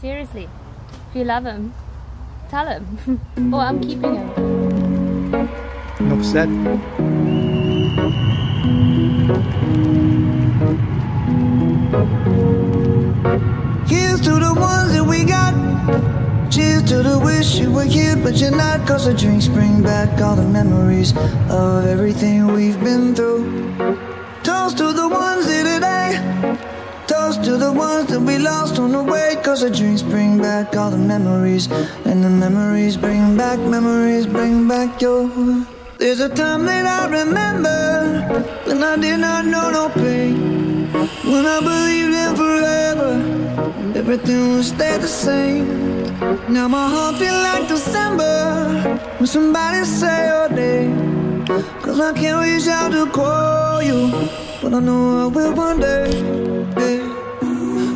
Seriously, if you love him, tell him. or I'm keeping him. Enough said. Here's to the ones that we got. Cheers to the wish you were here, but you're not. Cause the drinks bring back all the memories of everything we've been through. Toast to the ones here today. Toast to the ones that we lost on the way. Cause the drinks bring back all the memories. And the memories bring back, memories bring back your. There's a time that I remember when I did not know no pain. When I believed in forever, and everything would stay the same. Now my heart feel like December when somebody say your name. Cause I can't reach out to call you, but I know I will one day. Yeah.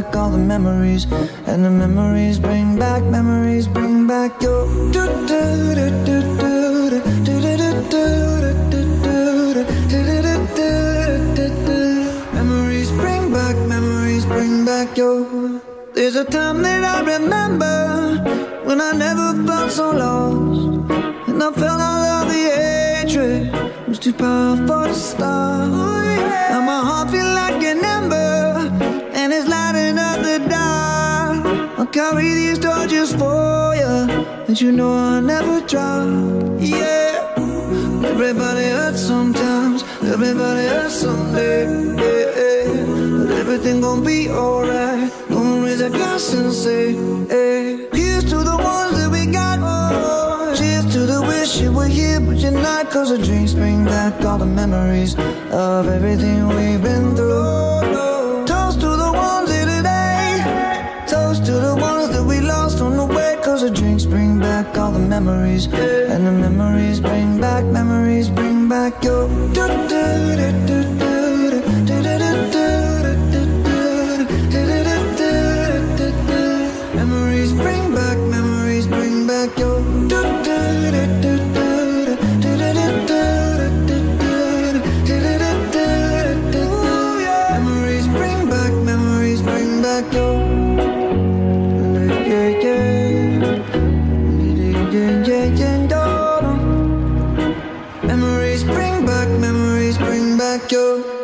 back all the memories. And the memories bring back, memories bring back your. Memories bring back, memories bring back your. There's a time that I remember when I never felt so lost. And I felt all of the hatred was too powerful to stop. Now my heart feel like an ember carry these torches for you, and you know I'll never drop. Yeah. Everybody hurts sometimes, everybody hurts someday. Yeah, yeah. But everything gon' be alright. Gonna raise a glass and say, hey. Here's to the ones that we got. Oh, cheers to the wish you were here, but you're not. Cause the dreams bring back all the memories of everything we've been through. Bring back all the memories. And the memories bring back, memories bring back your. Memories bring back, memories bring back your. Memories bring back, memories bring back your. Yeah,